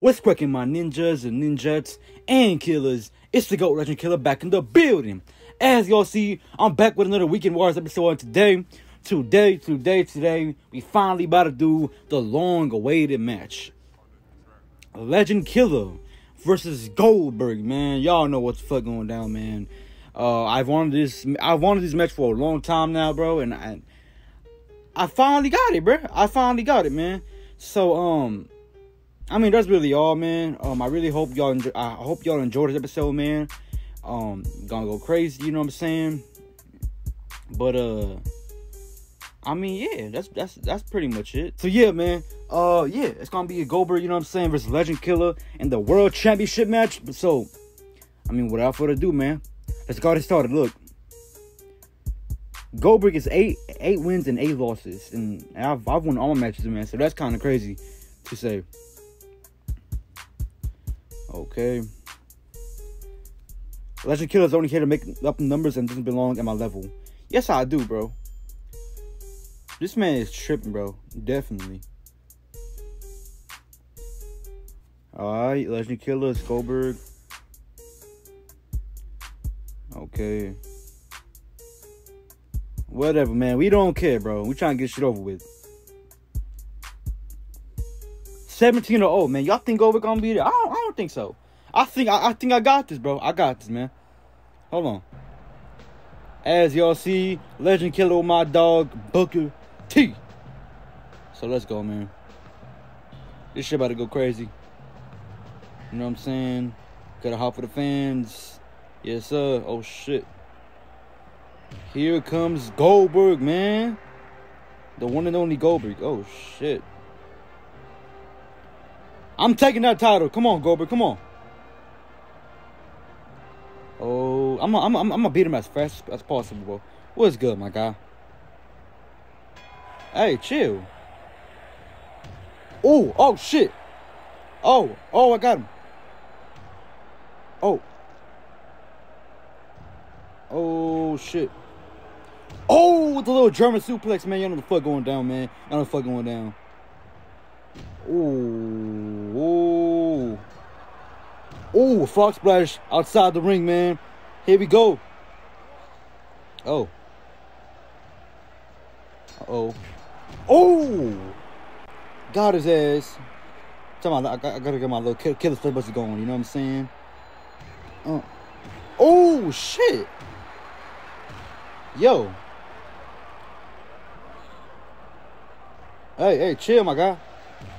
What's cracking my ninjas and ninjets and killers? It's the GOAT Legend Killa back in the building. As y'all see, I'm back with another Weekend Wars episode and today. Today, today, today, we finally about to do the long-awaited match. Legend Killa versus Goldberg, man. Y'all know what's fuck going down, man. Uh, I've wanted this, I've wanted this match for a long time now, bro, and I, I finally got it, bro. I finally got it, man. So, um, I mean, that's really all, man. Um, I really hope y'all. Enjoy, I hope y'all enjoyed this episode, man. Um, gonna go crazy, you know what I'm saying? But uh, I mean, yeah, that's that's that's pretty much it. So yeah, man. Uh, yeah, it's gonna be a Goldberg, you know what I'm saying, versus Legend Killa in the World Championship match. So, I mean, without further ado, man, let's get it started. Look, Goldberg is eight eight wins and eight losses, and I've I've won all my matches, man. So that's kind of crazy to say. Okay. Legend Killa's only here to make up numbers and doesn't belong at my level. Yes, I do, bro. This man is tripping, bro. Definitely. Alright, Legend Killa, Goldberg. Okay. Whatever, man. We don't care, bro. We trying to get shit over with. 17 or 0, man. Y'all think Goldberg gonna be there? I think so. I think I, I think I got this, bro. I got this, man. Hold on. As y'all see, Legend Killa with my dog Booker T. So let's go, man. This shit about to go crazy. You know what I'm saying? Gotta hop for the fans. Yes, sir. Oh shit. Here comes Goldberg, man. The one and only Goldberg. Oh shit. I'm taking that title. Come on, Goldberg. Come on. Oh, I'm I'm I'm, I'm gonna beat him as fast as possible, bro. What's good, my guy? Hey, chill. Oh, oh shit. Oh, oh, I got him. Oh. Oh shit. Oh, the little German suplex, man. You know the fuck going down, man. You know the fuck going down. Ooh, Ooh, frog splash outside the ring, man. Here we go. Oh. Uh-oh. Oh! Got his ass. Tell me, I, gotta get my little kill, killer flip going, you know what I'm saying? Uh. Oh, shit! Yo. Hey, hey, chill, my guy.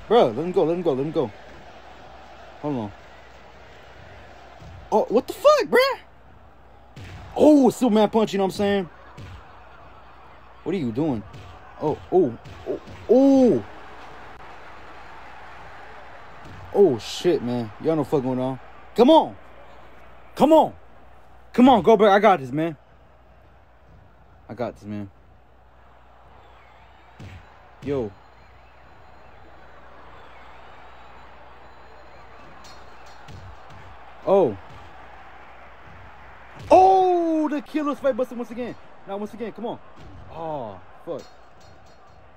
Bro, let him go, let him go, let him go. Hold on. Oh, what the fuck, bruh? Oh, Superman punch, you know what I'm saying? What are you doing? Oh, oh, oh, oh. Oh, shit, man. Y'all know fuck going on. Come on. Come on. Come on, go back. I got this, man. I got this, man. Yo, Oh. Oh, the killer's fight busted once again. Now once again, come on. Oh, fuck.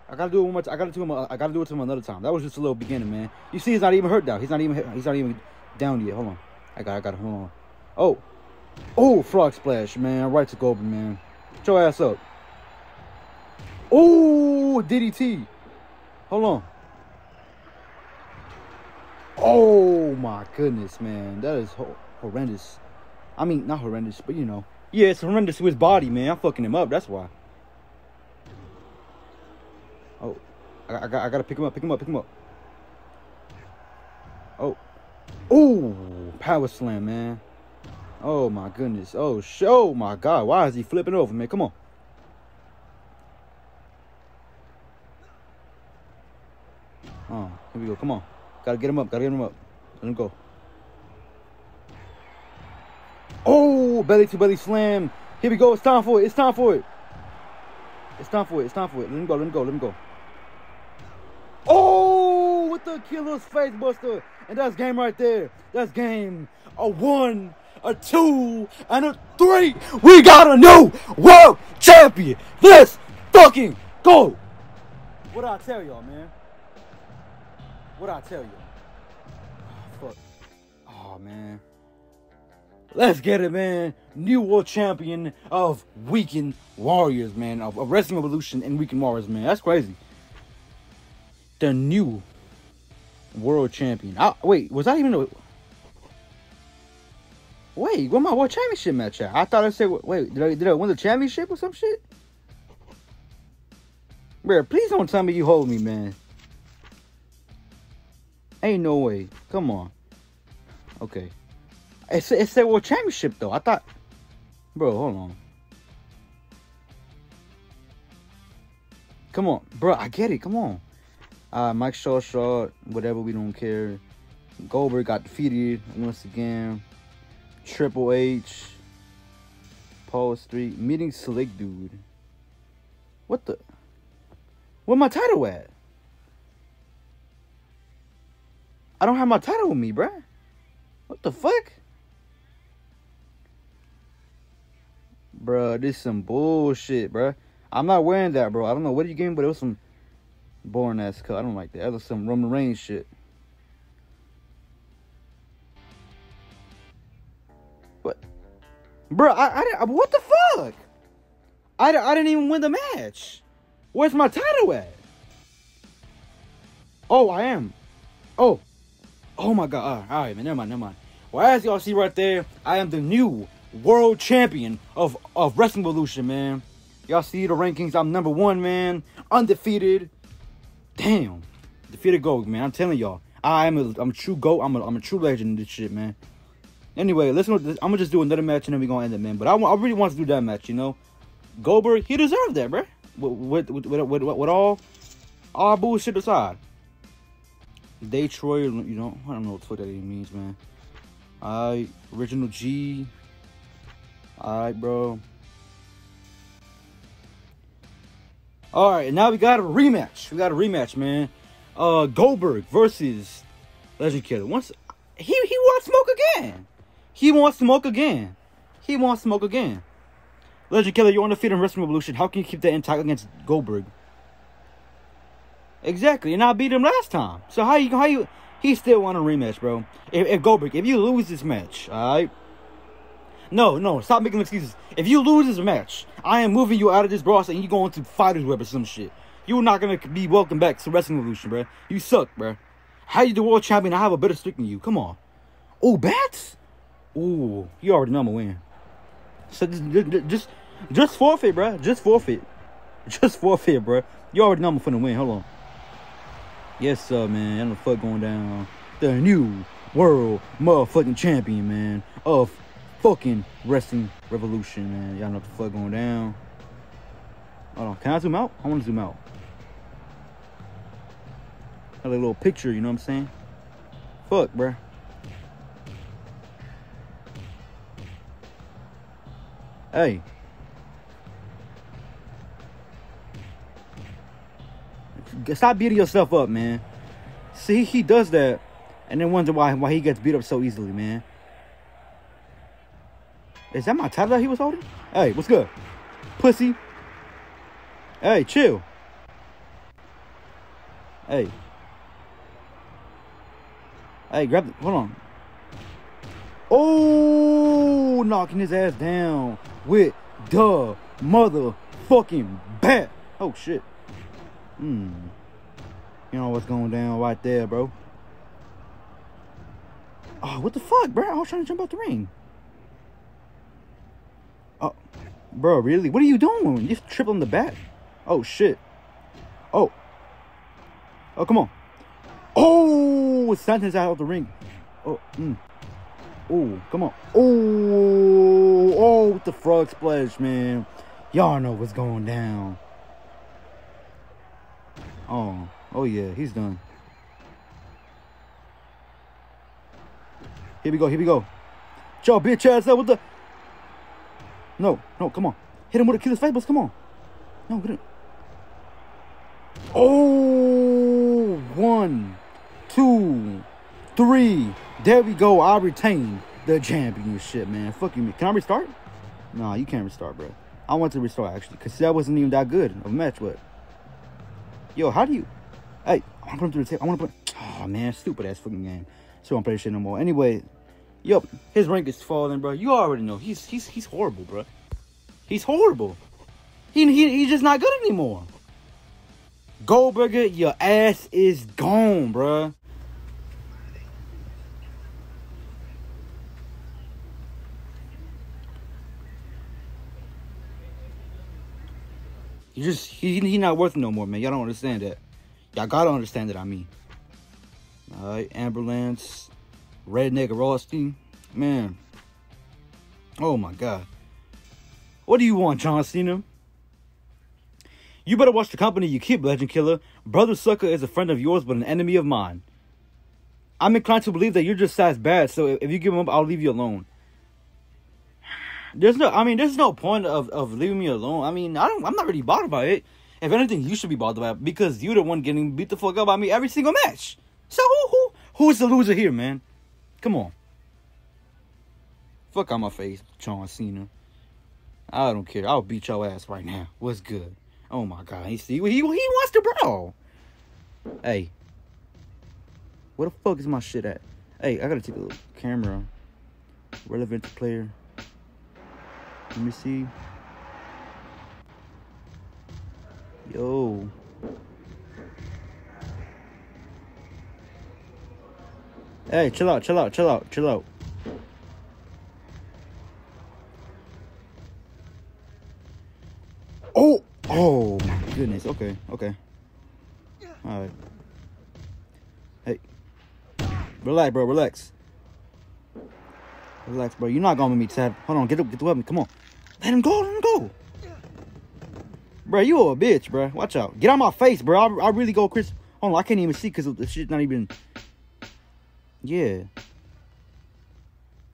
I gotta do it one more. I gotta do him. I gotta do it to him another time. That was just a little beginning, man. You see, he's not even hurt now. He's not even. He's not even down yet. Hold on. I got. I got. Hold on. Oh. Oh, frog splash, man. Right to Goldberg, man. Get your ass up. Oh, DDT. Hold on. Oh my goodness, man, that is ho horrendous. I mean, not horrendous, but you know, yeah, it's horrendous to his body, man. I'm fucking him up. That's why. Oh, I, I, I gotta pick him up, pick him up, pick him up. Oh, oh, power slam, man. Oh my goodness. Oh, show oh my god. Why is he flipping over, man? Come on. Oh, here we go. Come on. Gotta get him up. Gotta get him up. Let him go. Oh, belly to belly slam. Here we go. It's time for it. It's time for it. It's time for it. It's time for it. Let him go. Let him go. Let him go. Oh, with the killer's face buster. And that's game right there. That's game. A one, a two, and a three. We got a new world champion. Let's fucking go. What I tell y'all, man? What I tell you? Ah, fuck. Oh, man. Let's get it, man. New world champion of Weekend Warriors, man. Of, of Wrestling Revolution and Weekend Warriors, man. That's crazy. The new world champion. I, wait, was that even a. Wait, what my world championship match at? I thought I said, wait, did I, did I win the championship or some shit? Bro, please don't tell me you hold me, man. Ain't no way. Come on. Okay. It's it said world championship though. I thought, bro, hold on. Come on, bro. I get it. Come on. Uh, Mike Shaw shot, whatever. We don't care. Goldberg got defeated once again. Triple H. Paul Street meeting Slick Dude. What the? Where my title at? I don't have my title with me, bruh. What the fuck? Bruh, this is some bullshit, bro. I'm not wearing that, bro. I don't know what you gave me, but it was some boring ass cut. I don't like that. That was some Roman Reigns shit. What? Bro, I, I, what the fuck? I, I didn't even win the match. Where's my title at? Oh, I am. Oh. Oh my god. All right, man. Never mind, never mind. Well, as y'all see right there, I am the new world champion of, of Wrestling Revolution, man. Y'all see the rankings. I'm number one, man. Undefeated. Damn. Defeated GOAT, man. I'm telling y'all. I am a, I'm a true GOAT. I'm a, I'm a true legend in this shit, man. Anyway, listen. I'm gonna just do another match and then we're gonna end it, man. But I, I really want to do that match, you know. Goldberg, he deserved that, bro. With with with, with, with, all all bullshit aside. Detroit, you know, I don't know what that even means, man. Alright, original G. Alright, bro. Alright, now we got a rematch. We got a rematch, man. Uh Goldberg versus Legend Killa. Once he he wants smoke again. He wants smoke again. He wants smoke again. Legend Killa, you're undefeated in Wrestling Revolution. How can you keep that intact against Goldberg? Exactly, and I beat him last time. So how you how you he still want a rematch, bro? If, if Goldberg, if you lose this match, all right. No, no, stop making excuses. If you lose this match, I am moving you out of this roster and you going to Fighters Web or some shit. You're not gonna be welcome back to Wrestling Revolution, bro. You suck, bro. How you the world champion? I have a better streak than you. Come on. Oh, bats. Ooh, you already know I'm gonna win. So just, just, just forfeit, bro. Just forfeit. Just forfeit, bro. You already know I'm finna win. Hold on. Yes, sir, man. I know the fuck going down. The new world motherfucking champion, man, of fucking wrestling revolution, man. Y'all know what the fuck going down. Hold on. Can I zoom out? I want to zoom out. Got a little picture, you know what I'm saying? Fuck, bruh. Hey. Stop beating yourself up, man. See, he does that, and then wonder why why he gets beat up so easily, man. Is that my that he was holding? Hey, what's good? Pussy. Hey, chill. Hey. Hey, grab the, hold on. Oh, knocking his ass down with the motherfucking bat. Oh, shit. Hmm. You know what's going down right there, bro. Oh, what the fuck, bro? I was trying to jump out the ring. Oh, bro, really? What are you doing? You tripped the bat. Oh, shit. Oh. Oh, come on. Oh, sentence out of the ring. Oh, mm. Oh, come on. Oh, oh, the frog splash, man. Y'all know what's going down. Oh, oh yeah, he's done. Here we go, here we go. Joe, bitch ass up with the... No, no, come on. Hit him with a killer's fables, come on. No, get. Oh, one, two, three. There we go. I retain the championship, man. Fuck you. Can I restart? No, you can't restart, bro. I want to restart, actually, because that wasn't even that good of a match, but... Yo, how do you... Hey, I want to put him through the table. I want to put... Oh, man, stupid ass fucking game. So I don't play this shit no more. Anyway, Yup, his rank is falling, bro. You already know he's he's he's horrible, bro. He's horrible. He he he's just not good anymore. Goldberger, your ass is gone, bro. You just he he not worth it no more, man. Y'all don't understand that. Y'all gotta understand that. I mean, all right, Amber Lance, Redneck Rothstein, man. Oh my God. What do you want, John Cena? You better watch the company you keep, Legend Killa. Brother Sucker is a friend of yours, but an enemy of mine. I'm inclined to believe that you're just as bad, so if you give him up, I'll leave you alone. There's no, I mean, there's no point of, of leaving me alone. I mean, I don't, I'm not really bothered by it. If anything, you should be bothered by it because you're the one getting beat the fuck up by me every single match. So who, who, who's the loser here, man? Come on. Fuck out my face, John Cena. I don't care. I'll beat your ass right now. What's good? Oh my god, he see he he wants to brawl. Hey, where the fuck is my shit at? Hey, I gotta take a little camera. Relevant player. Let me see. Yo. Hey, chill out, chill out, chill out, chill out. Oh! Oh my goodness. Okay, okay. Alright. Hey. Relax, bro, relax. Relax, bro. You're not gonna make me sad. Hold on, get up, get the weapon. Come on. Let him go, let him go. Bro, you a bitch, bro. Watch out. Get out my face, bro. I, I really go Chris. Hold on, I can't even see because the shit's not even. Yeah.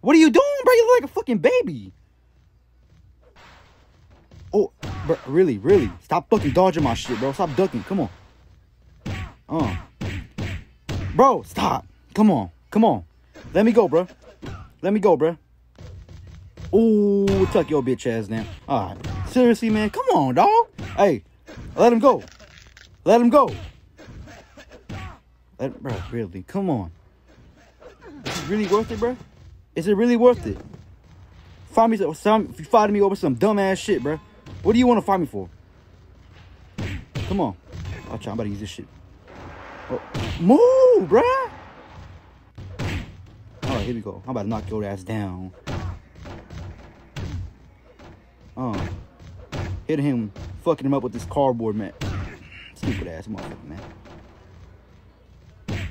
What are you doing, bro? You look like a fucking baby. Oh, bro, really, really. Stop fucking dodging my shit, bro. Stop ducking. Come on. Uh. Bro, stop. Come on. Come on. Let me go, bro. Let me go, bro. Ooh, tuck your bitch ass now. All right. Seriously, man. Come on, dog. Hey, let him go. Let him go. Let, bro, really, come on. Really worth it, bro? Is it really worth it? Find me some, if you fighting me over some dumbass shit, bro. What do you want to fight me for? Come on. Watch out, I'm about to use this shit. Oh, move, bro. All right, here we go. I'm about to knock your ass down. Oh. Hit him, fucking him up with this cardboard mat. Stupid ass motherfucker, man.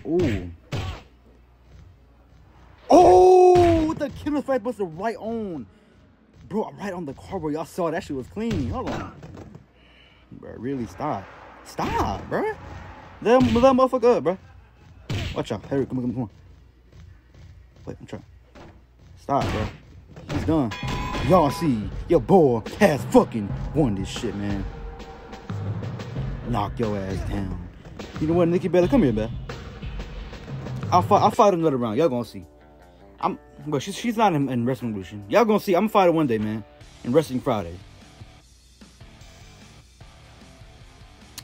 Ooh. Oh, the killer was the right on. Bro, I'm right on the car, cardboard. Y'all saw that shit was clean. Hold on. Bro, really stop. Stop, bro. Let him motherfucker up, bro. Watch out. Harry, come on, come on, come on. Wait, I'm trying. Stop, bro. He's done. Y'all see, your boy has fucking won this shit, man. Knock your ass down. You know what, Nikki Bella? Come here, man. I'll fight. I'll fight another round. Y'all gonna see. I'm, but she's she's not in, in Wrestling Revolution. Y'all gonna see. I'm gonna fight her one day, man. In Wrestling Friday.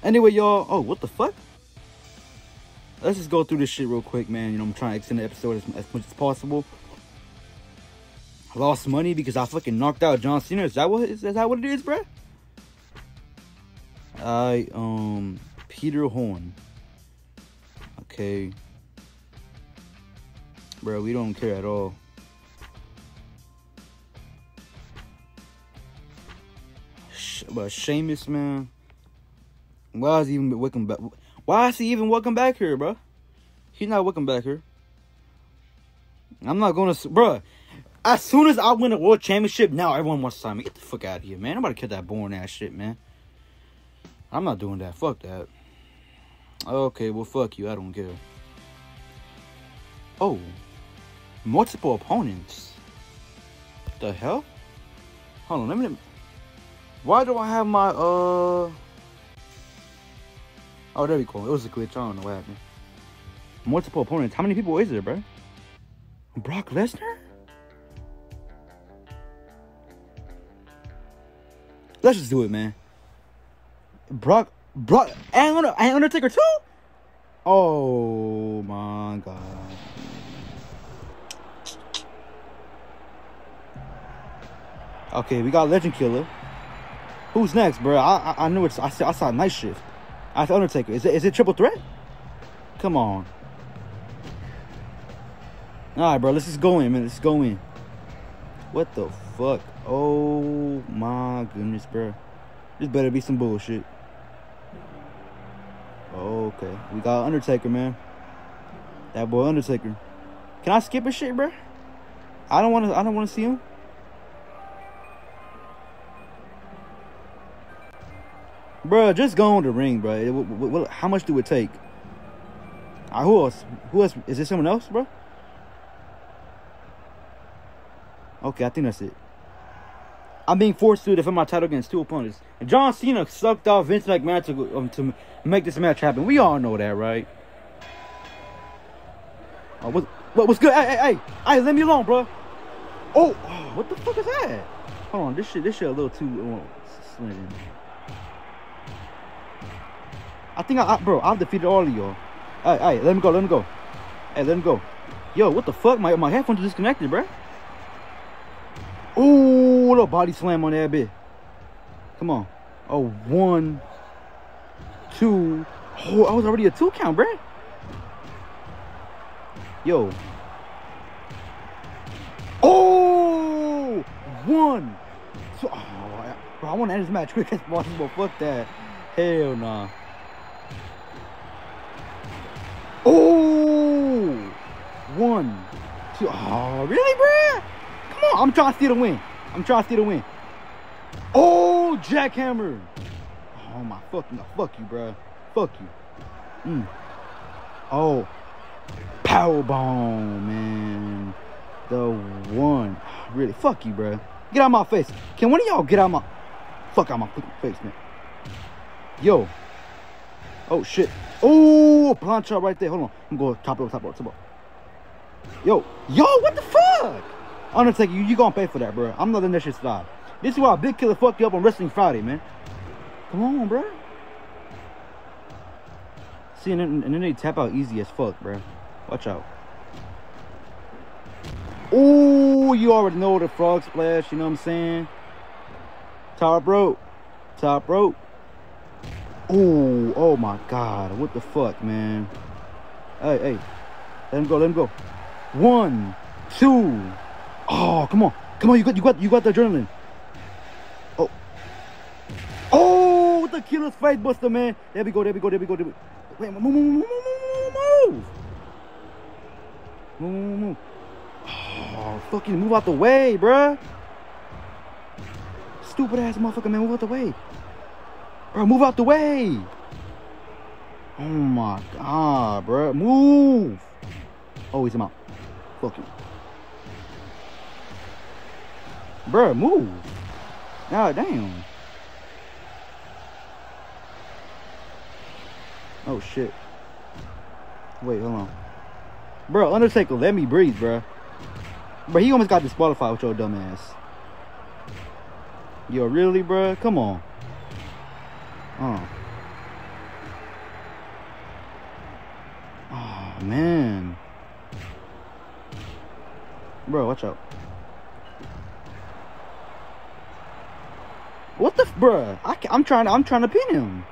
Anyway, y'all. Oh, what the fuck? Let's just go through this shit real quick, man. You know, I'm trying to extend the episode as, as much as possible. I lost money because I fucking knocked out John Cena. Is that what is, is that what it is, bruh? I um Peter Horn. Okay. Bro, we don't care at all. But Sheamus, man. Why is he even welcome back? Why is he even welcome back here, bro? He's not welcome back here. I'm not gonna, bro. As soon as I win a world championship, now everyone wants to sign me. Get the fuck out of here, man. I'm about to kill that boring ass shit, man. I'm not doing that. Fuck that. Okay, well, fuck you. I don't care. Oh. Multiple opponents. The hell? Hold on, let me... Why do I have my, uh... Oh, there we go. It was a glitch. I don't know what happened. Multiple opponents. How many people is there, bro? Brock Lesnar? Let's just do it, man. Brock, Brock, and Undertaker too. Oh my god. Okay, we got Legend Killa. Who's next, bro? I I, I knew it's I saw I saw Night Shift. I saw Undertaker. Is it is it triple threat? Come on. All right, bro. Let's just go in, man. Let's go in. What the fuck? Oh my goodness, bro. This better be some bullshit. Okay, we got Undertaker, man. That boy Undertaker. Can I skip a shit, bro? I don't want to. I don't want to see him. Bro, just go on the ring, bro. It- how much do it take? Who else? Who else? Is there someone else, bro? Okay, I think that's it. I'm being forced to defend my title against two opponents. And John Cena sucked off Vince McMahon to, um, to make this match happen. We all know that, right? Oh, what, what, what's good? Hey, hey, hey, hey, let me alone, bro. Oh, oh, what the fuck is that? Hold on, this shit, this shit a little too uh, slim. I think I, I, bro, I've defeated all of y'all. Hey, let me go, let me go. Hey, let me go. Yo, what the fuck? My my headphones disconnected, bro. Ooh, little body slam on that bit. Come on. Oh, one, two. Oh, I was already a two count, bro. Yo. Oh, one. So, oh, bro, I want to end this match quick as possible. Fuck that. Hell nah. Oh, one, two. Oh, really, bruh? Come on, I'm trying to steal the win. I'm trying to steal the win. Oh, jackhammer. Oh my fucking, fuck you, bruh. Fuck you. Mm. Oh, power bomb, man. The one. Really, fuck you, bruh. Get out my face. Can one of y'all get out my, fuck out my fucking face, man. Yo. Oh shit. Oh, plancha right there. Hold on. I'm going top rope, top rope, top rope. Yo, yo, what the fuck? Undertaker, you, you gonna pay for that, bro. I'm not letting that shit slide. This is why Big Killer fucked you up on Wrestling Friday, man. Come on, bro. See, and then, and then they tap out easy as fuck, bro. Watch out. Oh, you already know the frog splash, you know what I'm saying? Top rope. Top rope. Ooh, oh my god. What the fuck, man? Hey, hey. Let him go, let him go. One, two. Oh, come on. Come on, you got you got you got the adrenaline. Oh. Oh, the killer's fight buster, man. There we go, there we go, there we go, there we go. Wait, move, move, move, move, move, move. Move, move, move. Oh, fucking move out the way, bruh. Stupid ass motherfucker, man. Move out the way. Bro, move out the way. Oh my god, bro. Move. Oh, he's him out. Fuck you. Bro, move. God damn. Oh shit. Wait, hold on. Bro, Undertaker, let me breathe, bro. Bro, he almost got disqualified with your dumb ass. Yo, really, bro? Come on. Oh. Oh, man. Bro, watch out. What the, bruh? I, I'm trying. I'm trying to pin him.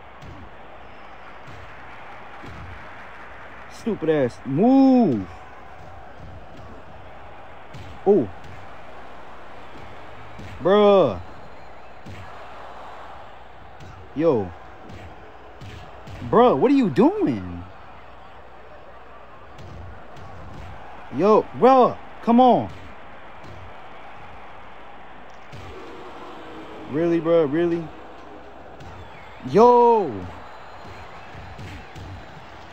Stupid ass. Move. Oh. Bruh. Yo. Bro, what are you doing? Yo, bro, come on. Really, bro, really? Yo.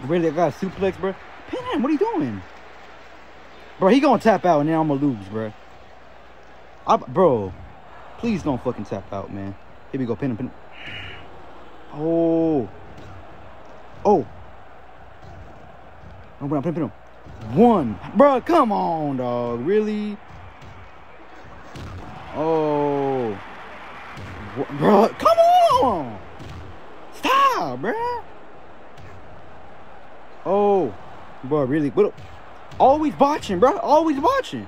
Really, I got a suplex, bruh. Pin him, what are you doing? Bro, he gonna tap out and then I'm gonna lose, bro. I, bro, please don't fucking tap out, man. Here we go, pin him, pin him. Oh. Oh. Bro, pin him, pin him. One. Bro, come on, dog. Really? Oh. Bro, come on. Stop, bro. Oh. Bro, really? What? Always watching, bro. Always watching.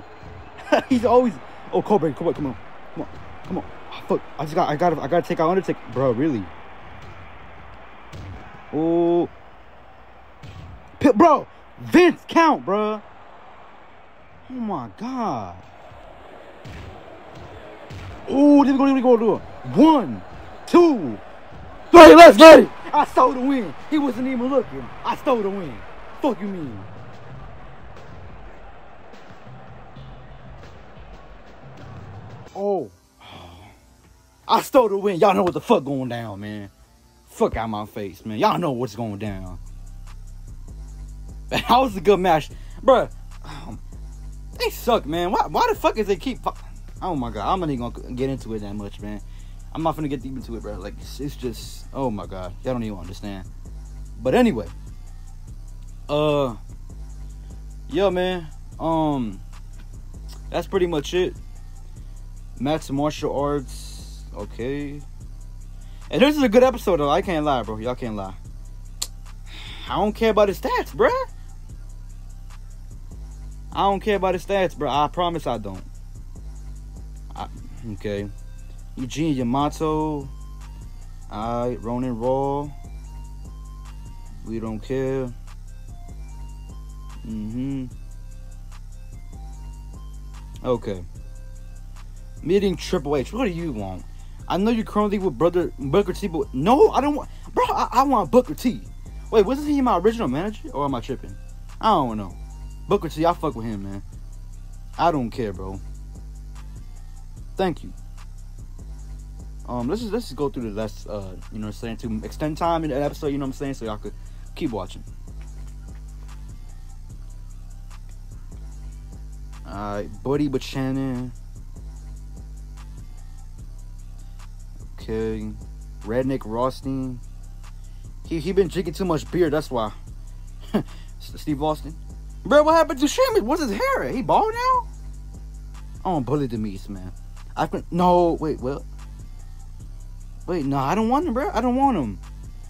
He's always. Oh, Cobra, Cobra, come on. Come on. Come on. Oh, fuck. I just got. I got. I got to take out Undertaker, bro. Really. Oh. Bro, Vince count, bro. Oh my god. Oh, this is to go to one, two, three. Let's get it. I stole the win. He wasn't even looking. I stole the win. Fuck you mean? Oh. I stole the win. Y'all know what the fuck going down, man. Fuck out my face, man. Y'all know what's going down. That was a good match. Bruh. Um, they suck, man. Why, why the fuck is they keep... Oh my god. I'm not even gonna get into it that much, man. I'm not gonna get deep into it, bro. Like, it's, it's just... Oh my god. Y'all don't even understand. But anyway. Uh... Yeah, man. Um... That's pretty much it. Max martial arts. Okay. And this is a good episode, though. I can't lie, bro. Y'all can't lie. I don't care about the stats, bruh. I don't care about the stats, bro. I promise I don't. I, okay. Eugene Yamato. Alright, Ronin Raw. We don't care. Mm-hmm. Okay. Meeting Triple H. What do you want? I know you're currently with brother Booker T, but no, I don't want. Bro, I, I want Booker T. Wait, wasn't he my original manager, or am I tripping? I don't know. Booker T, I fuck with him, man. I don't care, bro. Thank you. Um, let's just let's just go through the last, uh, you know, what I'm saying to extend time in the episode. You know what I'm saying, so y'all could keep watching. Alright, Buddy Buchanan. Okay. Redneck Rothstein. He he been drinking too much beer, that's why. Steve Austin. Bro, what happened to Sheamus? What's his hair? He bald now? I don't bully the Meats, man. I can no wait, what? Wait, no, I don't want him, bro. I don't want him.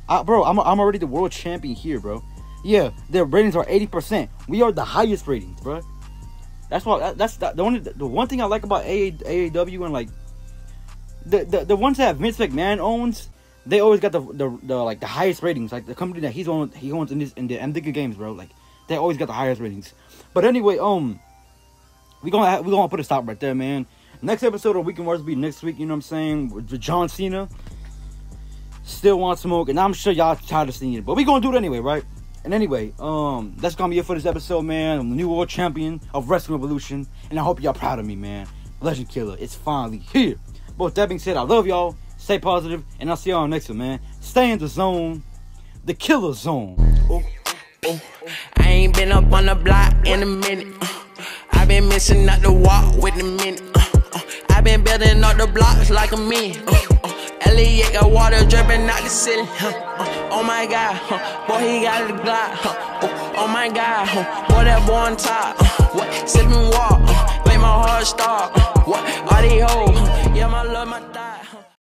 I, bro, I'm, I'm already the world champion here, bro. Yeah, their ratings are 80%. We are the highest ratings, bro. That's why. That's the, the only the one thing I like about AAW and like the, the the ones that Vince McMahon owns, they always got the, the, the like the highest ratings. Like the company that he's on, he owns in this in the MDickie games, bro. Like they always got the highest ratings. But anyway, um, we gonna we gonna put a stop right there, man. Next episode of Weekend Wars be next week. You know what I'm saying? With John Cena. Still want smoke, and I'm sure y'all tired of seeing it, but we gonna do it anyway, right? And anyway, um, that's gonna be it for this episode, man. I'm the new world champion of Wrestling Revolution, and I hope y'all proud of me, man. Legend Killa, it's finally here. But that being said, I love y'all. Stay positive, and I'll see y'all next one, man. Stay in the zone, the killer zone. Ooh, ooh. I ain't been up on the block in a minute. I been missing out the walk with the minute. I been building up the blocks like a man. Elliot got water dripping out the ceiling. oh my god, boy, he got the Glock. Oh, my god, boy, that boy on top. what? Sipping make my heart stop. what? All these hoes, yeah, my love, my thigh.